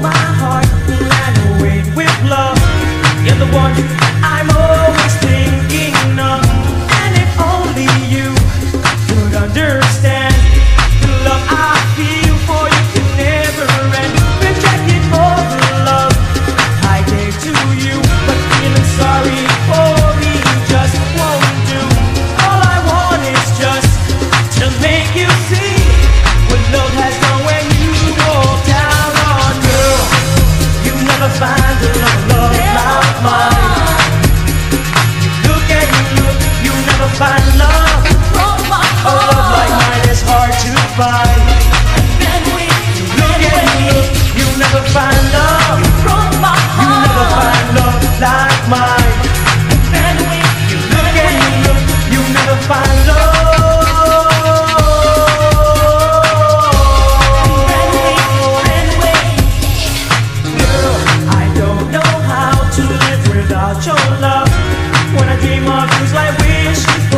my heart, and away with love. You're the one. without your love. When I dream of things like wish